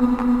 you